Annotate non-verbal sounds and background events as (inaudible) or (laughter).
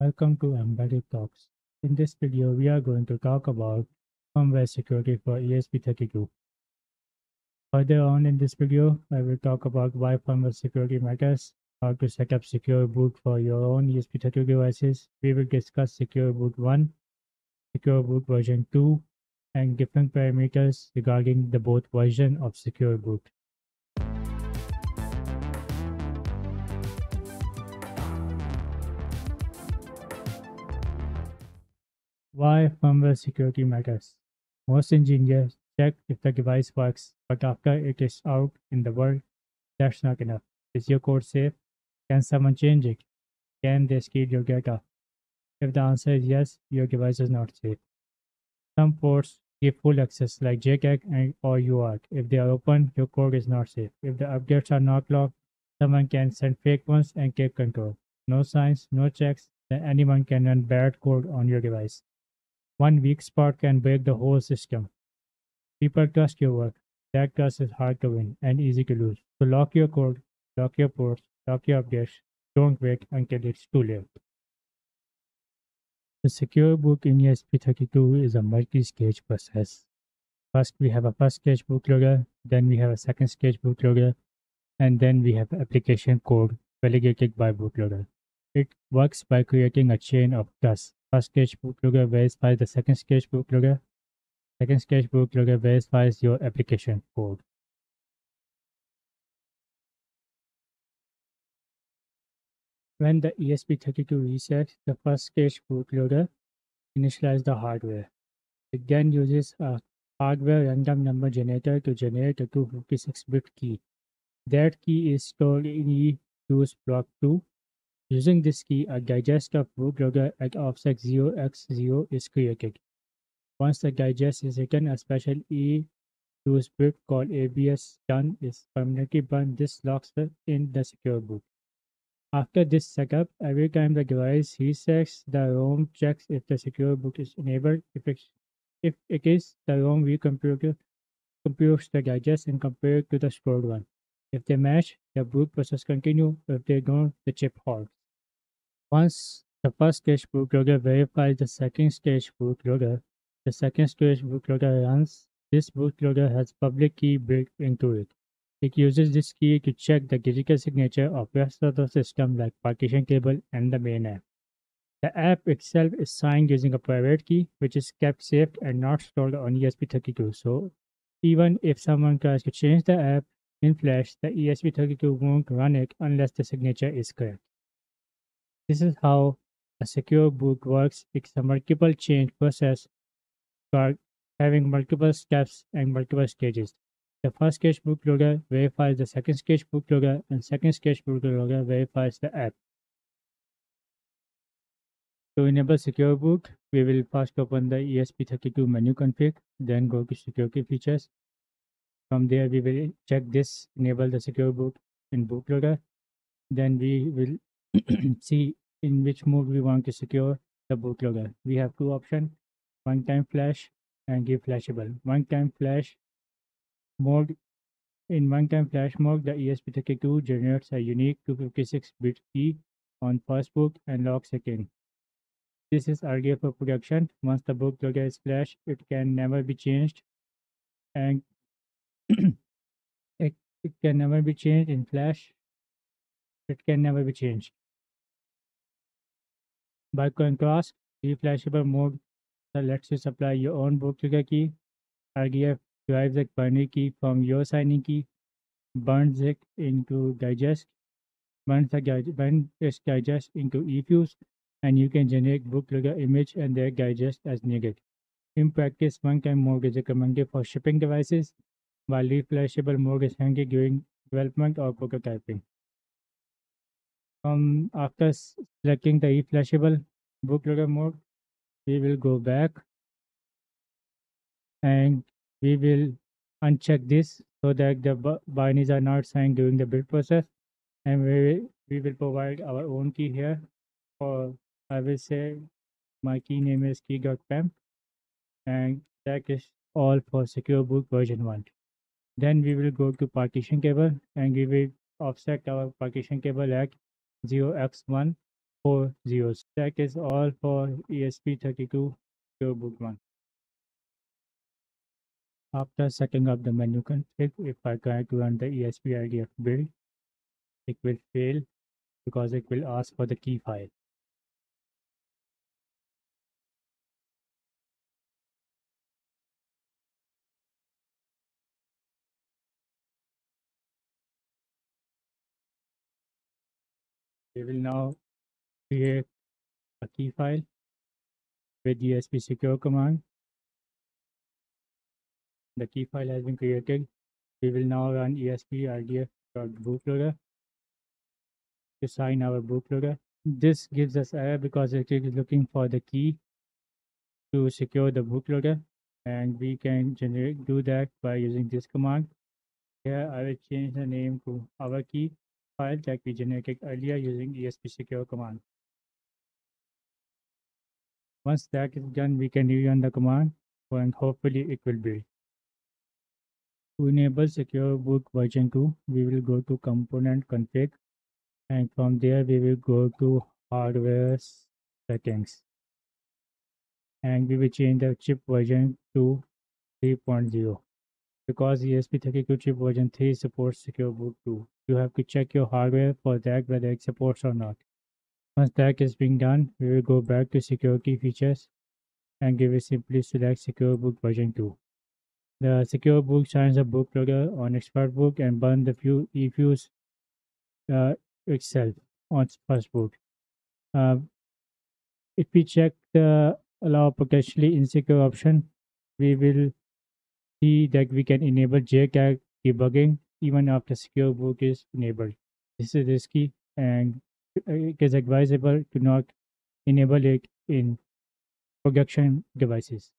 Welcome to Embedded Talks. In this video, we are going to talk about firmware security for ESP32. Further on in this video, I will talk about why firmware security matters, how to set up secure boot for your own ESP32 devices. We will discuss secure boot 1, secure boot version 2, and different parameters regarding the both version of secure boot. Why firmware security matters. Most engineers check if the device works, but after it is out in the world, that's not enough. Is your code safe? Can someone change it? Can they steal your data? If the answer is yes, your device is not safe. Some ports give full access like JTAG and or UART. If they are open, your code is not safe. If the updates are not locked, someone can send fake ones and take control. No signs, no checks, then anyone can run bad code on your device. One weak spot can break the whole system. People trust your work. That trust is hard to win and easy to lose. So lock your code, lock your ports, lock your updates. Don't wait until it's too late. The secure boot in ESP32 is a multi-stage process. First, we have a first stage bootloader, then we have a second stage bootloader, and then we have application code validated by bootloader. It works by creating a chain of trust first stage bootloader verifies the second sketchbook bootloader. Second stage bootloader verifies your application code. When the ESP32 resets, the first sketchbook bootloader initializes the hardware. It then uses a hardware random number generator to generate a 256-bit key. That key is stored in use block 2 Using this key, a digest of bootloader at offset 0x0 is created. Once the digest is written, a special E to script called ABS done is permanently burned. This locks in the secure boot. After this setup, every time the device resets, the ROM checks if the secure boot is enabled. If it, if it is, the ROM recomputer computes the digest and compares to the stored one. If they match, the boot process continue. If they don't, the chip halts. Once the first stage bootloader verifies the second stage bootloader, the second stage bootloader runs. This bootloader has public key built into it. It uses this key to check the digital signature of rest of the system like partition table and the main app. The app itself is signed using a private key, which is kept safe and not stored on ESP32. So even if someone tries to change the app in Flash, the ESP32 won't run it unless the signature is correct. This is how a secure boot works. It's a multiple change process having multiple steps and multiple stages. The first stage bootloader verifies the second stage bootloader and second stage bootloader verifies the app. To enable secure boot, we will first open the ESP32 menu config, then go to security features. From there, we will check this, enable the secure boot in bootloader. Then we will (clears throat) see in which mode we want to secure the bootloader. We have two options, one-time flash and give flashable. One-time flash mode. In one-time flash mode, the ESP32 generates a unique 256-bit key on first boot and locks second. This is RDA for production. Once the bootloader is flashed, it can never be changed and (clears throat) it, it can never be changed in flash. It can never be changed. Bitcoin class e flash per mode let's you supply your own book चुका key R G F drive a burning key from your signing key burn a into digest burn burn is digest into e fuse and you can generate book लगा image and there digest as negate in practice one can mortgage कमेंगे for shipping devices वाली flashable mortgage हैंगे ग्यूइंग development और book typing Um, after selecting the e-flashable bootloader mode, we will go back and we will uncheck this so that the binaries are not signed during the build process. And we, we will provide our own key here or I will say my key name is key.pem and that is all for secure boot version 1 then we will go to partition table and we will offset our partition table at 0x1 four zeros. That is all for ESP32 Secure Boot 1. After setting up the menu config, if I try to run the ESP IDF build, it will fail because it will ask for the key file. We will now create a key file with the ESP secure command. The key file has been created. We will now run ESP IDF.bootloader to sign our bootloader. This gives us error because it is looking for the key to secure the bootloader and we can generate do that by using this command. Here I will change the name to our key file that we generated earlier using ESP secure command. Once that is done, we can rerun the command and hopefully it will build. To enable secure boot version 2, we will go to component config and from there we will go to hardware settings and we will change the chip version to 3.0 because ESP32 chip version 3 supports secure boot 2 you have to check your hardware for that whether it supports or not. Once that is being done, we will go back to security features and give it simply select secure boot version 2. The secure boot shines a bootloader on expert book and burn the few eFuse uh, itself on first boot. Uh, if we check the allow potentially insecure option, we will see that we can enable JTAG debugging even after secure boot is enabled. This is risky and it is advisable to not enable it in production devices.